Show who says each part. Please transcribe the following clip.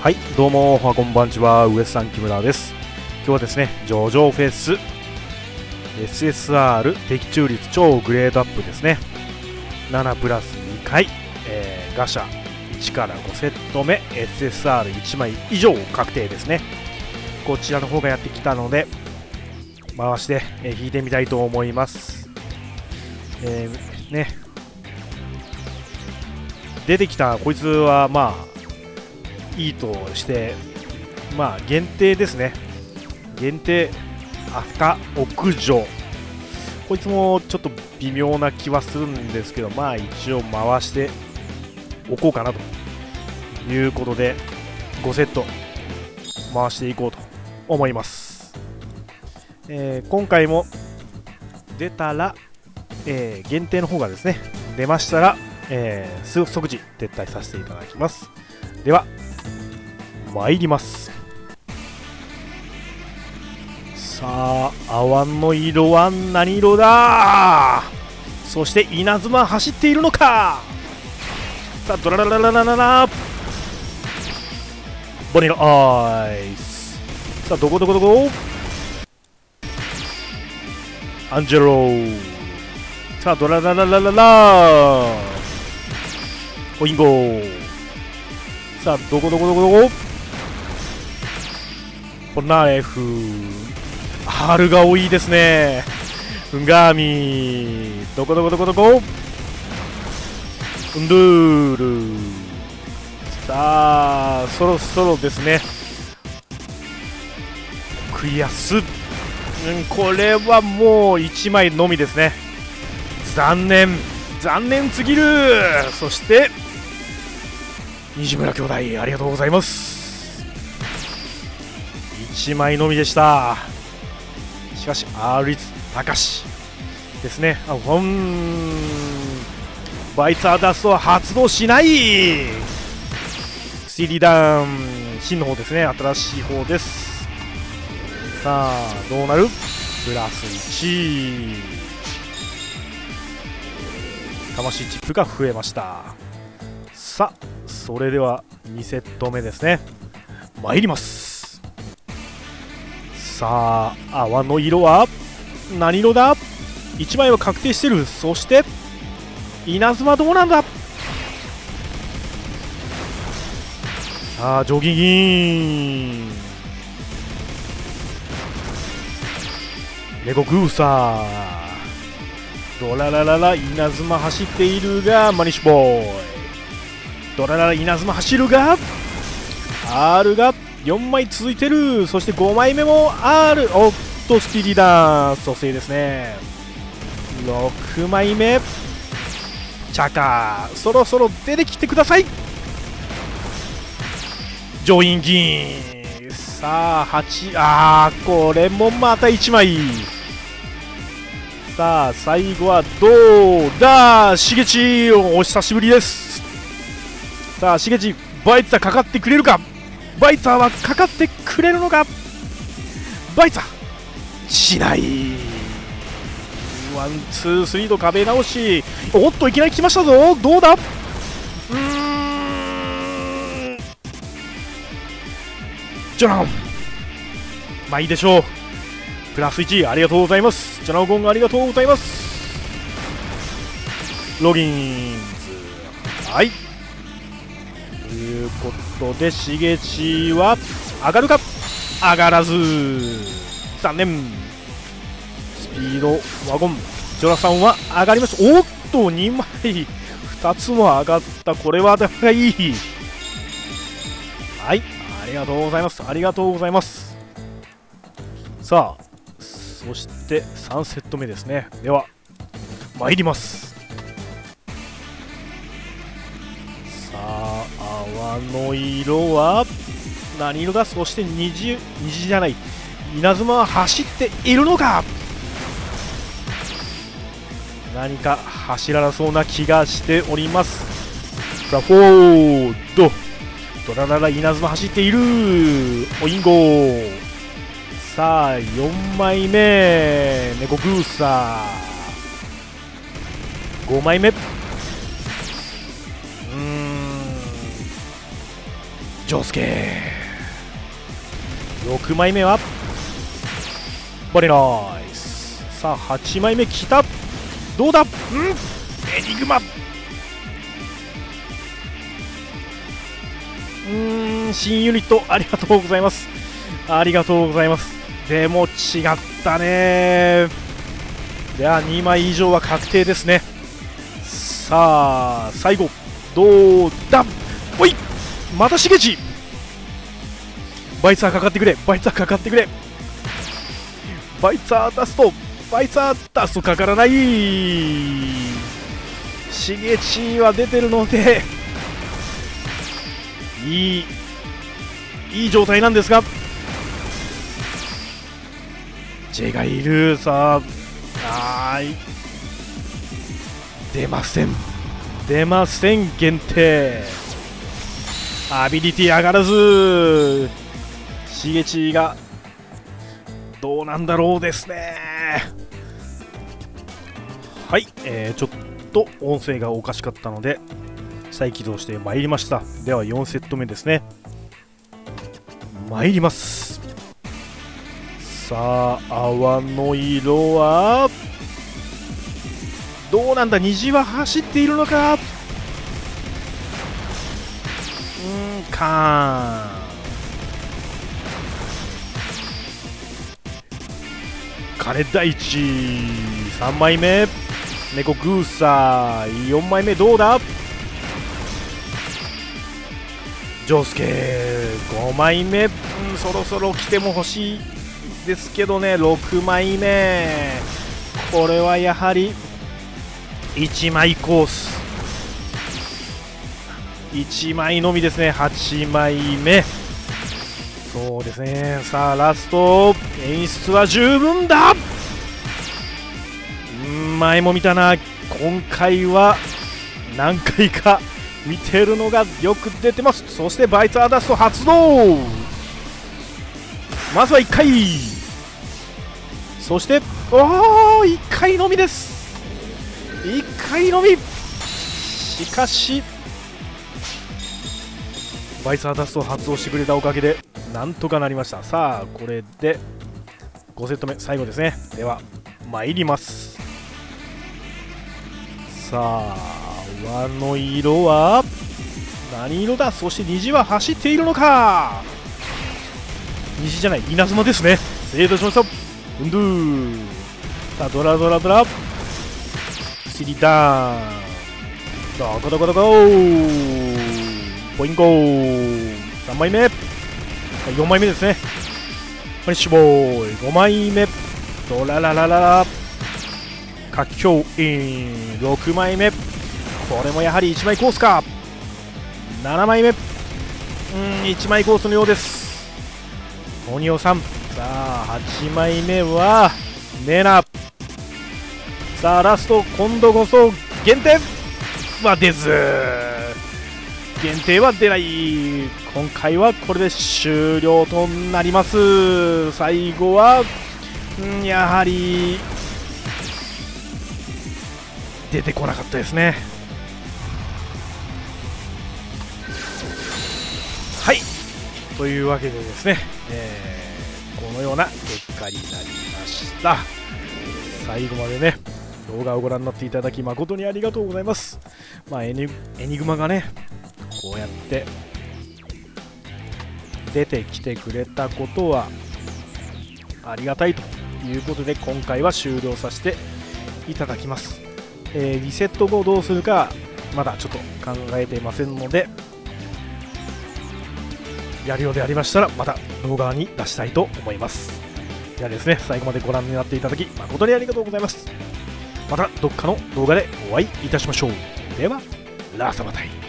Speaker 1: はいどうもおはこんばんちはウエスさん木村です。今日はですね上場フェス SSR 的中率超グレードアップですね。7プラス2回、えー、ガシャ1から5セット目 SSR1 枚以上確定ですね。こちらの方がやってきたので回して、えー、引いてみたいと思います。えー、ね。出てきたこいつはまあいいとしてまあ限定ですね。限定赤屋上こいつもちょっと微妙な気はするんですけどまあ一応回しておこうかなということで5セット回していこうと思います、えー、今回も出たら、えー、限定の方がですね出ましたら、えー、即時撤退させていただきます。では参ります。さあ泡の色は何色だ？そして稲妻走っているのか？さあドラララララララ。ボニーのアイスさあどこどこどこ？アンジェロさあドララララララ。オインゴさあどこどこどこどこ？ポナエフ。春が多いですね。ウンガーミどこどこどこどこ？ンドゥール。さあそろそろですね。クリアス、うん、これはもう1枚のみですね。残念。残念すぎる。そして西村兄弟ありがとうございます。1枚のみでした。しかし R 率高し。ですね。あほん。バイターダストは発動しない。スリーダウン新の方ですね。新しい方です。さあどうなる？プラス1魂チップが増えました。さあそれでは2セット目ですね。参ります。さあ泡の色は？何色だ？1枚は確定してる。そして稲妻どうなんだ？さあジョギギン。レゴグーサー。ドララララ稲妻走っているがマニッシュボーイ。ドラララ稲妻走るが？R が？4枚続いてる。そして5枚目も R おっとスピーディーダー蘇生ですね。6枚目。チャカ。そろそろ出てきてください。ジョインギン。さあ8あーこれもまた1枚。さあ最後はどうだ？しげちお久しぶりです。さあしげちバイツァかかってくれるか？バイツァーはかかってくれるのか？バイツァーしない。ワンツースリーと壁直し。おっといきなり来ましたぞ。どうだ？うん。ジョナゴン。まあいいでしょう。プラス1ありがとうございます。ジョナゴンありがとうございます。ロギンズ。はい。ということで、しげちは上がるか？上がらず。残念。スピードワゴンジョラさんは上がりましたおっと2枚。2つも上がった。これはだがいい。はいありがとうございます。ありがとうございます。さあそして3セット目ですね。では参ります。泡の色は何色だそして虹虹じゃない。稲妻は走っているのか。何か走らなそうな気がしております。ラフォード。ドラララ稲妻走っている？おインゴ。さあ4枚目。猫グーサー。5枚目。ジョスケ6枚目はバレナイスさあ8枚目きた。どうだ？うん？エニグマ。うん新ユニットありがとうございます。ありがとうございます。でも違ったね。では2枚以上は確定ですね。さあ最後。どうだ？おい。またしげち。バイツァーかかってくれ。バイツァーかかってくれ。バイツァーダスト。バイツァーダストかからない。しげちは出てるのでいいいい状態なんですが。J がいるさ。あはい。出ません。出ません限定。アビリティ上がらず。しげちがどうなんだろうですね。はい、えー、ちょっと音声がおかしかったので再起動してまいりました。では4セット目ですね。参ります。さあ泡の色はどうなんだ？虹は走っているのか？うーんかーん枯大地3枚目。猫グーサー。4枚目どうだ？ジョースケ5枚目、うん、そろそろ来ても欲しいですけどね。6枚目。これはやはり1枚コース。1枚のみですね。8枚目。そうですね。さあラスト。演出は十分だ。前も見たな。今回は何回か見てるのがよく出てます。そしてバイツアダスト発動。まずは1回。そしておお1回のみです。1回のみ。しかしバイツアダストを発動してくれたおかげでなんとかなりました。さあこれで5セット目最後ですね。では参ります。さあ輪の色は何色だ？そして虹は走っているのか？虹じゃない稲妻ですね。失礼いたしました。うんどー。さあドラドラドラ。スリダーン。どこどこどこポイント。3枚目。4枚目ですね。フレッシュボーイ5枚目。ドラララララ。活況イン6枚目。これもやはり1枚コースか。7枚目。うん1枚コースのようです。鬼尾さん。さあ8枚目はネナ。さあラスト今度こそ限定は出ず。限定は出ない。今回はこれで終了となります。最後はやはり出てこなかったですね。はい。というわけでですね、えー、このような結果になりました。最後までね動画をご覧になっていただき誠にありがとうございます。まあエニエニグマがねこうやって出てきてくれたことはありがたいということで今回は終了させていただきます、えー、リセット後どうするかまだちょっと考えていませんのでやるようでありましたらまた動画に出したいと思います。ではですね最後までご覧になっていただき誠にありがとうございます。またどっかの動画でお会いいたしましょう。ではラーサバタイ